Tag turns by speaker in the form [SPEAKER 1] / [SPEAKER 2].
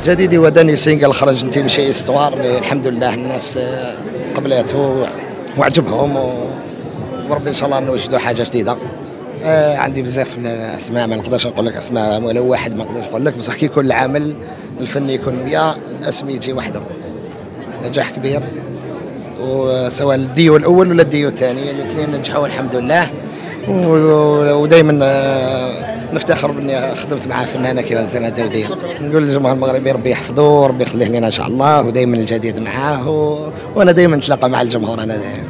[SPEAKER 1] الجديد هو dernier single خرج انت مشي استوار اللي الحمد لله الناس آه، قبلته وعجبهم وربي إن شاء الله نوجدوا حاجة جديدة. آه عندي بزاف الأسماء ما نقدرش نقول لك أسماء ولا واحد ما نقدرش نقول لك بصح كي يكون العمل الفني يكون بيا اسمي يجي وحده. نجاح كبير. وسواء الديو الأول ولا الديو الثاني الاثنين نجحوا الحمد لله. ودائما نفتخر باني خدمت مع فنانه كيما زينه الداوديه نقول للجمهور المغربي ربي يحفظه ربي يخليه لنا إن شاء الله ودائما الجديد معاه و... وأنا دائما نتلاقى مع الجمهور أنا دائما